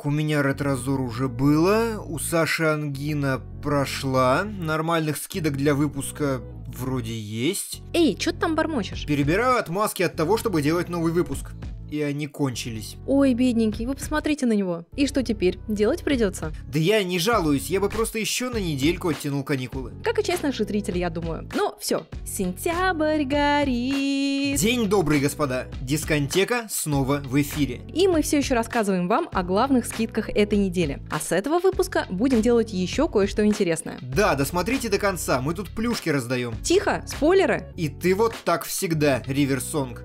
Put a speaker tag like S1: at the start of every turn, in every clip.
S1: Так, у меня ретразор уже было, у Саши ангина прошла, нормальных скидок для выпуска вроде есть.
S2: Эй, что ты там бормочешь?
S1: Перебираю отмазки от того, чтобы делать новый выпуск и они кончились.
S2: Ой, бедненький, вы посмотрите на него. И что теперь? Делать придется?
S1: Да я не жалуюсь, я бы просто еще на недельку оттянул каникулы.
S2: Как и часть наших зрителей, я думаю. Ну, все. Сентябрь горит.
S1: День добрый, господа. Дискотека снова в эфире.
S2: И мы все еще рассказываем вам о главных скидках этой недели. А с этого выпуска будем делать еще кое-что интересное.
S1: Да, досмотрите до конца, мы тут плюшки раздаем.
S2: Тихо, спойлеры.
S1: И ты вот так всегда, Риверсонг.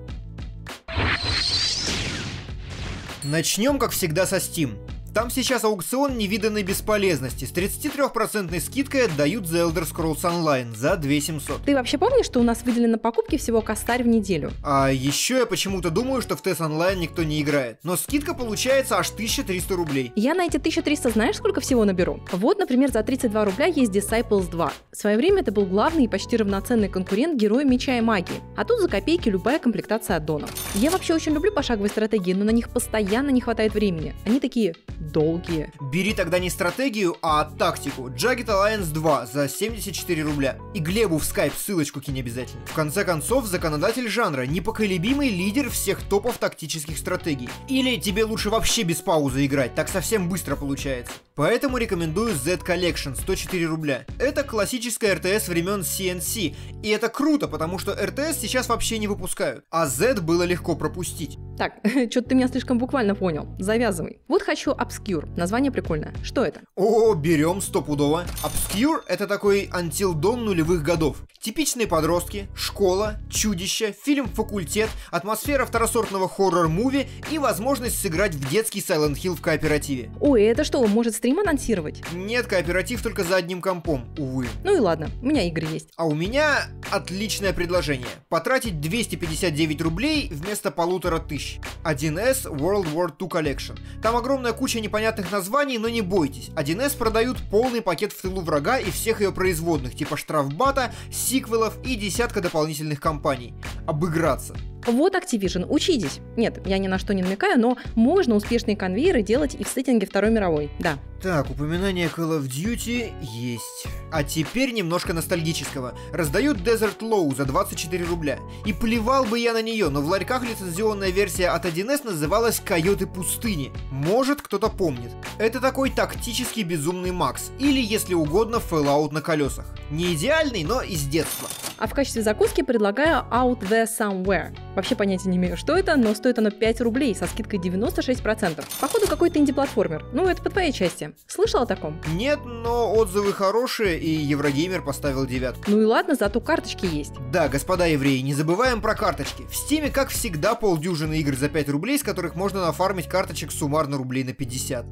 S1: Начнем, как всегда, со Steam. Там сейчас аукцион невиданной бесполезности. С 33% скидкой отдают The Elder Scrolls Online за 2700.
S2: Ты вообще помнишь, что у нас выделено покупки всего костарь в неделю?
S1: А еще я почему-то думаю, что в TES Online никто не играет. Но скидка получается аж 1300 рублей.
S2: Я на эти 1300 знаешь, сколько всего наберу? Вот, например, за 32 рубля есть Disciples 2. В свое время это был главный и почти равноценный конкурент героя Меча и Магии. А тут за копейки любая комплектация аддонов. Я вообще очень люблю пошаговые стратегии, но на них постоянно не хватает времени. Они такие долгие.
S1: Бери тогда не стратегию, а тактику. Jagged Alliance 2 за 74 рубля. И Глебу в скайп ссылочку кинь обязательно. В конце концов, законодатель жанра, непоколебимый лидер всех топов тактических стратегий. Или тебе лучше вообще без паузы играть, так совсем быстро получается. Поэтому рекомендую Z Collection 104 рубля. Это классическая РТС времен CNC. И это круто, потому что РТС сейчас вообще не выпускают. А Z было легко пропустить.
S2: Так, что-то ты меня слишком буквально понял. Завязывай. Вот хочу Obscure. Название прикольное. Что это?
S1: О, берем стопудово. Obscure — это такой антилдон нулевых годов. Типичные подростки, школа, чудище, фильм «Факультет», атмосфера второсортного хоррор-муви и возможность сыграть в детский Silent Hill в кооперативе.
S2: Ой, это что, может стрим анонсировать?
S1: Нет, кооператив только за одним компом, увы.
S2: Ну и ладно, у меня игры есть.
S1: А у меня отличное предложение. Потратить 259 рублей вместо полутора тысяч. 1С World War II Collection. Там огромная куча непонятных названий, но не бойтесь. 1С продают полный пакет в тылу врага и всех ее производных, типа штрафбата, сиквелов и десятка дополнительных компаний. Обыграться.
S2: Вот Activision, учитесь. Нет, я ни на что не намекаю, но можно успешные конвейеры делать и в сеттинге Второй мировой, да.
S1: Так, упоминание Call of Duty есть. А теперь немножко ностальгического. Раздают Desert Low за 24 рубля. И плевал бы я на нее, но в ларьках лицензионная версия от 1С называлась Койоты пустыни. Может, кто-то помнит. Это такой тактический безумный Макс. Или, если угодно, Fallout на колесах. Не идеальный, но из детства.
S2: А в качестве закуски предлагаю Out There Somewhere. Вообще понятия не имею, что это, но стоит оно 5 рублей со скидкой 96%. Походу какой-то инди-платформер. Ну, это по твоей части. Слышал о таком?
S1: Нет, но отзывы хорошие, и Еврогеймер поставил девятку.
S2: Ну и ладно, зато карточки есть.
S1: Да, господа евреи, не забываем про карточки. В Стиме, как всегда, полдюжины игр за 5 рублей, с которых можно нафармить карточек суммарно рублей на 50.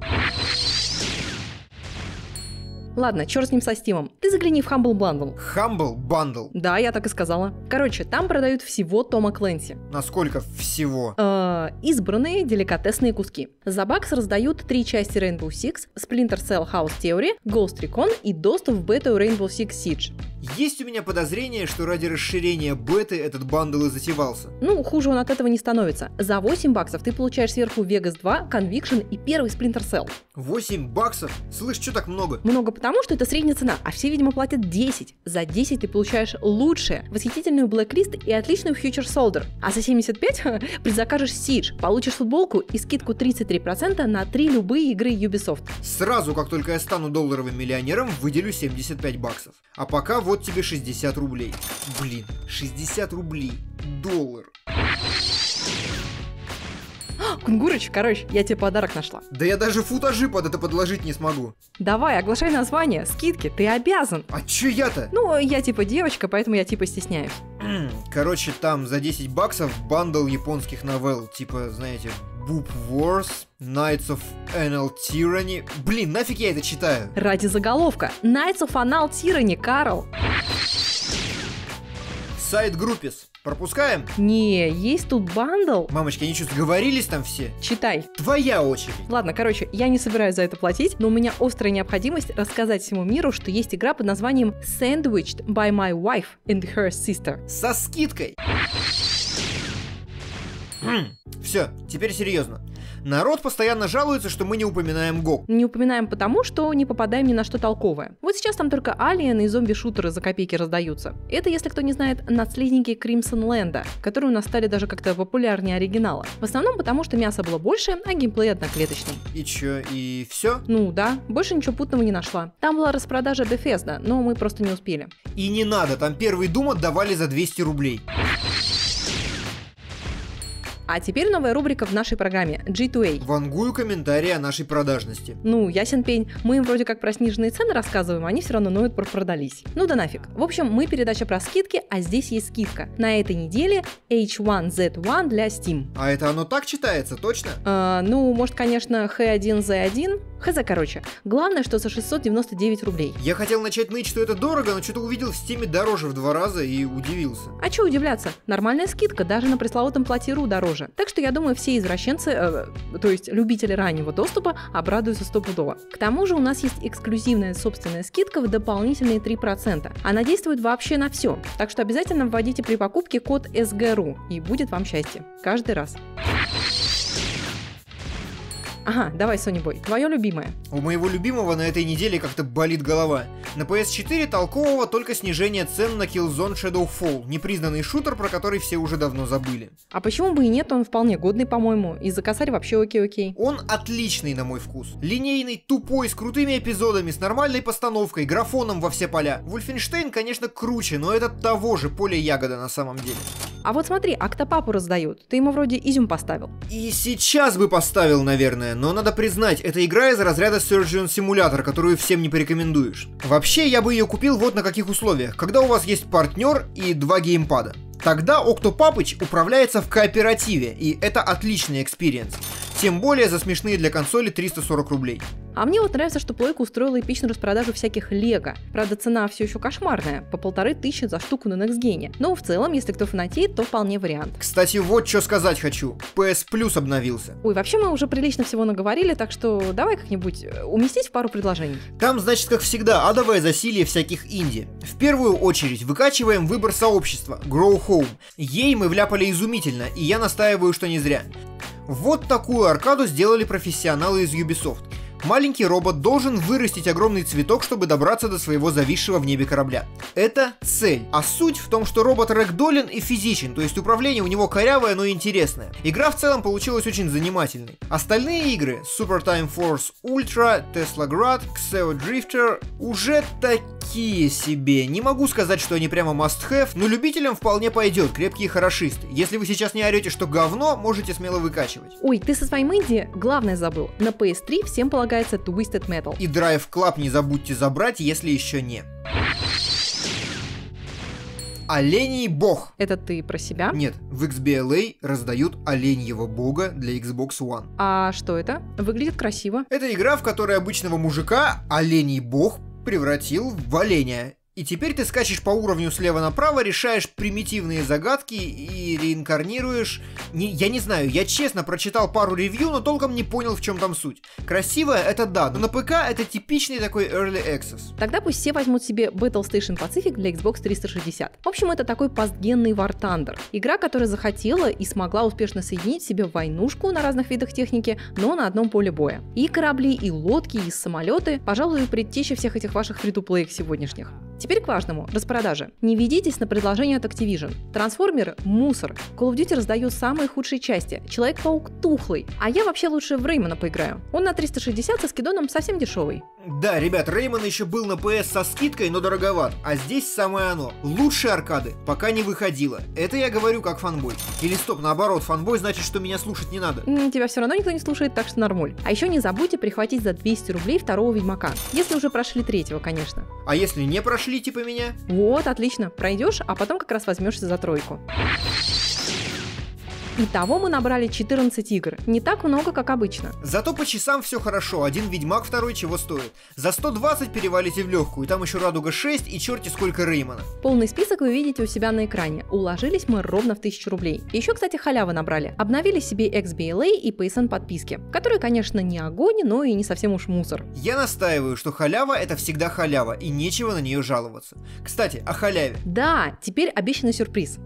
S2: Ладно, черт с ним со Стимом. Ты загляни в Humble Bundle.
S1: Humble Bundle?
S2: Да, я так и сказала. Короче, там продают всего Тома Клэнси.
S1: Насколько всего?
S2: Э, избранные деликатесные куски. За бакс раздают три части Rainbow Six, Splinter Cell House Theory, Ghost Recon и доступ в бету Rainbow Six Siege.
S1: Есть у меня подозрение, что ради расширения беты этот бандл и затевался.
S2: Ну, хуже он от этого не становится. За 8 баксов ты получаешь сверху Vegas 2, Conviction и первый Splinter Cell.
S1: 8 баксов? Слышь, что так много?
S2: Много потому, что это средняя цена, а все, видимо, платят 10. За 10 ты получаешь лучшее, восхитительную Blacklist и отличную Future Soldier. А за 75 предзакажешь Siege, получишь футболку и скидку 33% на 3 любые игры Ubisoft.
S1: Сразу, как только я стану долларовым миллионером, выделю 75 баксов. А пока вот тебе 60 рублей. Блин, 60 рублей. Доллар.
S2: Кунгурыч, короче, я тебе подарок нашла.
S1: Да я даже футажи под это подложить не смогу.
S2: Давай, оглашай название, скидки, ты обязан.
S1: А чё я-то?
S2: Ну, я типа девочка, поэтому я типа стесняюсь.
S1: Короче, там за 10 баксов bundle японских новелл, типа, знаете, Boob Wars, Knights of Anal Tyranny. Блин, нафиг я это читаю?
S2: Ради заголовка. Knights of Anal Tyranny, Карл.
S1: Сайт Groupees. Пропускаем?
S2: Не, есть тут bundle.
S1: Мамочки, они что, сговорились там все?
S2: Читай.
S1: Твоя очередь.
S2: Ладно, короче, я не собираюсь за это платить, но у меня острая необходимость рассказать всему миру, что есть игра под названием Sandwiched by my wife and her sister.
S1: Со скидкой. Все, теперь серьезно. Народ постоянно жалуется, что мы не упоминаем ГОК.
S2: Не упоминаем потому, что не попадаем ни на что толковое. Вот сейчас там только Alien и зомби-шутеры за копейки раздаются. Это, если кто не знает, наследники Кримсон Ленда, которые у нас стали даже как-то популярнее оригинала. В основном потому, что мяса было больше, а геймплей одноклеточный.
S1: И чё, и все?
S2: Ну да, больше ничего путного не нашла. Там была распродажа Bethesda, но мы просто не успели.
S1: И не надо, там первый Doom отдавали за 200 рублей.
S2: А теперь новая рубрика в нашей программе G2A.
S1: Вангую комментарии о нашей продажности.
S2: Ну, ясен пень. Мы им вроде как про сниженные цены рассказываем, а они все равно ноют про продались. Ну да нафиг. В общем, мы передача про скидки, а здесь есть скидка. На этой неделе H1Z1 для Steam.
S1: А это оно так читается, точно?
S2: А, ну, может, конечно, H1Z1. Хз, короче. Главное, что за 699 рублей.
S1: Я хотел начать ныть, что это дорого, но что-то увидел в стиме дороже в два раза и удивился.
S2: А что удивляться? Нормальная скидка, даже на пресловутом платье.ру дороже. Так что я думаю, все извращенцы, э, то есть любители раннего доступа, обрадуются стопудово. К тому же у нас есть эксклюзивная собственная скидка в дополнительные 3%. Она действует вообще на все. Так что обязательно вводите при покупке код SGRU, и будет вам счастье. Каждый раз. Ага, давай, Сони Бой, твое любимое.
S1: У моего любимого на этой неделе как-то болит голова. На PS4 толкового только снижение цен на Killzone Shadowfall, непризнанный шутер, про который все уже давно забыли.
S2: А почему бы и нет, он вполне годный, по-моему, и за косарь вообще окей-окей.
S1: Он отличный, на мой вкус. Линейный, тупой, с крутыми эпизодами, с нормальной постановкой, графоном во все поля. Вульфенштейн, конечно, круче, но это того же поле ягода на самом деле.
S2: А вот смотри, Октопапу раздают. Ты ему вроде изюм поставил.
S1: И сейчас бы поставил, наверное, но надо признать, эта игра из разряда Surgeon Simulator, которую всем не порекомендуешь. Вообще, я бы ее купил вот на каких условиях. Когда у вас есть партнер и два геймпада. Тогда Октопапыч управляется в кооперативе, и это отличный experience. Тем более за смешные для консоли 340 рублей.
S2: А мне вот нравится, что Плойка устроила эпичную распродажу всяких лего. Правда, цена все еще кошмарная, по полторы тысячи за штуку на next-gen. Но в целом, если кто фанатеет, то вполне вариант.
S1: Кстати, вот что сказать хочу. PS Plus обновился.
S2: Ой, вообще мы уже прилично всего наговорили, так что давай как-нибудь э, уместить в пару предложений.
S1: Там, значит, как всегда, адовое засилие всяких инди. В первую очередь выкачиваем выбор сообщества Grow Home. Ей мы вляпали изумительно, и я настаиваю, что не зря. Вот такую аркаду сделали профессионалы из Ubisoft. Маленький робот должен вырастить огромный цветок, чтобы добраться до своего зависшего в небе корабля. Это цель. А суть в том, что робот рэгдолен и физичен, то есть управление у него корявое, но интересное. Игра в целом получилась очень занимательной. Остальные игры Super Time Force Ultra, Tesla Grad, Xeo Drifter уже такие себе. Не могу сказать, что они прямо must-have, но любителям вполне пойдет, крепкие хорошисты. Если вы сейчас не орете, что говно, можете смело выкачивать.
S2: Ой, ты со своим инди главное забыл. На PS3 всем полагается Twisted Metal.
S1: И Drive Club не забудьте забрать, если еще не. Оленей бог.
S2: Это ты про себя?
S1: Нет, в XBLA раздают оленьего бога для Xbox One.
S2: А что это? Выглядит красиво.
S1: Это игра, в которой обычного мужика оленей бог превратил в оленя. И теперь ты скачешь по уровню слева направо, решаешь примитивные загадки и реинкарнируешь... Не, я не знаю, я честно прочитал пару ревью, но толком не понял, в чем там суть. Красивое это да, но на ПК это типичный такой Early Access.
S2: Тогда пусть все возьмут себе Battle Station Pacific для Xbox 360. В общем, это такой постгенный War Thunder. Игра, которая захотела и смогла успешно соединить в себе войнушку на разных видах техники, но на одном поле боя. И корабли, и лодки, и самолеты, пожалуй, предтеча всех этих ваших фри-то-плеек сегодняшних. Теперь к важному. Распродажи. Не ведитесь на предложение от Activision. Трансформеры – мусор. Call of Duty раздают самые худшие части. Человек-паук тухлый. А я вообще лучше в Реймона поиграю. Он на 360 со скидоном совсем дешевый.
S1: Да, ребят, Реймон еще был на PS со скидкой, но дороговат. А здесь самое оно. Лучшие аркады пока не выходило. Это я говорю как фанбой. Или стоп, наоборот, фанбой значит, что меня слушать не надо.
S2: Тебя все равно никто не слушает, так что нормуль. А еще не забудьте прихватить за 200 рублей второго Ведьмака. Если уже прошли третьего, конечно.
S1: А если не прошли типа меня?
S2: Вот, отлично. Пройдешь, а потом как раз возьмешься за тройку. Итого мы набрали 14 игр. Не так много, как обычно.
S1: Зато по часам все хорошо, один Ведьмак, второй чего стоит. За 120 перевалите в легкую, там еще Радуга 6 и черти сколько Реймона.
S2: Полный список вы видите у себя на экране. Уложились мы ровно в 1000 рублей. Еще, кстати, халявы набрали. Обновили себе XBLA и PSN подписки, которые, конечно, не огонь, но и не совсем уж мусор.
S1: Я настаиваю, что халява это всегда халява, и нечего на нее жаловаться. Кстати, о халяве.
S2: Да, теперь обещанный сюрприз.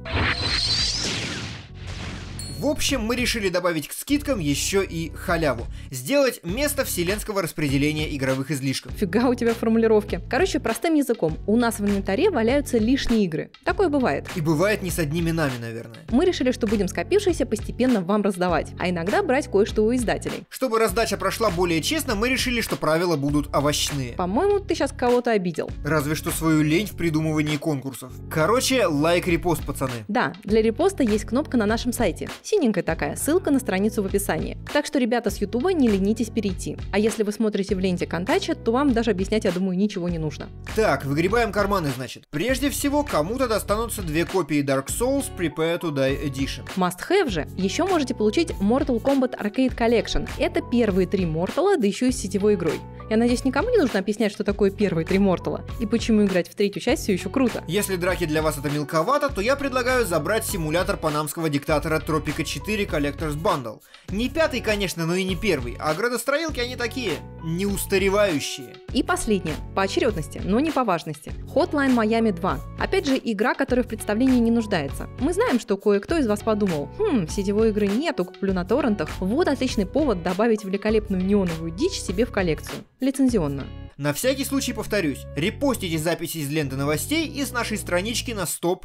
S1: В общем, мы решили добавить к скидкам еще и халяву. Сделать место вселенского распределения игровых излишков.
S2: Фига у тебя формулировки. Короче, простым языком, у нас в инвентаре валяются лишние игры. Такое бывает.
S1: И бывает не с одними нами, наверное.
S2: Мы решили, что будем скопившиеся постепенно вам раздавать, а иногда брать кое-что у издателей.
S1: Чтобы раздача прошла более честно, мы решили, что правила будут овощные.
S2: По-моему, ты сейчас кого-то обидел.
S1: Разве что свою лень в придумывании конкурсов. Короче, лайк-репост, пацаны.
S2: Да, для репоста есть кнопка на нашем сайте. Синенькая такая, ссылка на страницу в описании. Так что, ребята с Ютуба, не ленитесь перейти. А если вы смотрите в ленте Контача, то вам даже объяснять, я думаю, ничего не нужно.
S1: Так, выгребаем карманы, значит. Прежде всего, кому-то достанутся две копии Dark Souls Prepare to Die Edition.
S2: Must have же. Еще можете получить Mortal Kombat Arcade Collection. Это первые три Мортала, да еще и с сетевой игрой. Я надеюсь, никому не нужно объяснять, что такое первые три Мортала, и почему играть в третью часть все еще круто.
S1: Если драки для вас это мелковато, то я предлагаю забрать симулятор панамского диктатора Тропика 4 Collector's Bundle. Не пятый, конечно, но и не первый, а градостроилки они такие, неустаревающие.
S2: И последнее, по очередности, но не по важности. Hotline Miami 2. Опять же, игра, которая в представлении не нуждается. Мы знаем, что кое-кто из вас подумал, хм, сетевой игры нету, куплю на торрентах. Вот отличный повод добавить великолепную неоновую дичь себе в коллекцию. Лицензионную.
S1: На всякий случай повторюсь, репостите записи из ленты новостей и с нашей странички на Stop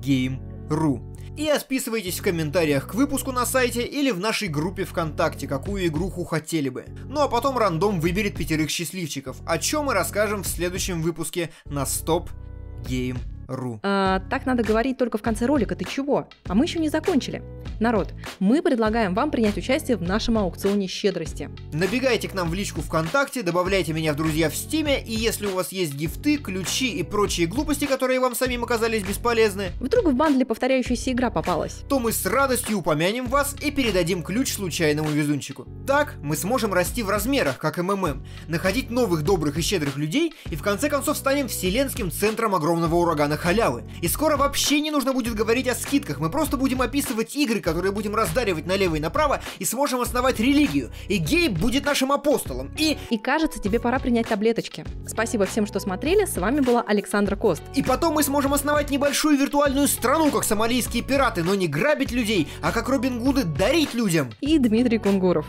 S1: Game.ru. И отписывайтесь в комментариях к выпуску на сайте или в нашей группе ВКонтакте, какую игруху хотели бы. Ну а потом рандом выберет пятерых счастливчиков, о чем мы расскажем в следующем выпуске на Stop Game.ru.
S2: А, так надо говорить только в конце ролика, ты чего? А мы еще не закончили. Народ, мы предлагаем вам принять участие в нашем аукционе щедрости.
S1: Набегайте к нам в личку ВКонтакте, добавляйте меня в друзья в Стиме, и если у вас есть гифты, ключи и прочие глупости, которые вам самим оказались бесполезны,
S2: Вдруг в бандле повторяющаяся игра попалась.
S1: то мы с радостью упомянем вас и передадим ключ случайному везунчику. Так мы сможем расти в размерах, как МММ, находить новых добрых и щедрых людей и в конце концов станем вселенским центром огромного урагана халявы. И скоро вообще не нужно будет говорить о скидках, мы просто будем описывать игры, которые будем раздаривать налево и направо и сможем основать религию. И Гейб будет нашим апостолом. И...
S2: И кажется, тебе пора принять таблеточки. Спасибо всем, что смотрели. С вами была Александра Кост.
S1: И потом мы сможем основать небольшую виртуальную страну, как сомалийские пираты, но не грабить людей, а как Робин Гуды дарить людям.
S2: И Дмитрий Кунгуров.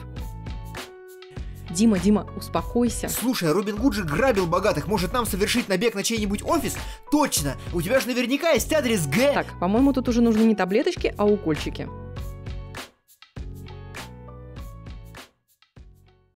S2: Дима, Дима, успокойся.
S1: Слушай, а Робин Гуд же грабил богатых. Может нам совершить набег на чей-нибудь офис? Точно! У тебя же наверняка есть адрес Г.
S2: Так, по-моему, тут уже нужны не таблеточки, а укольчики.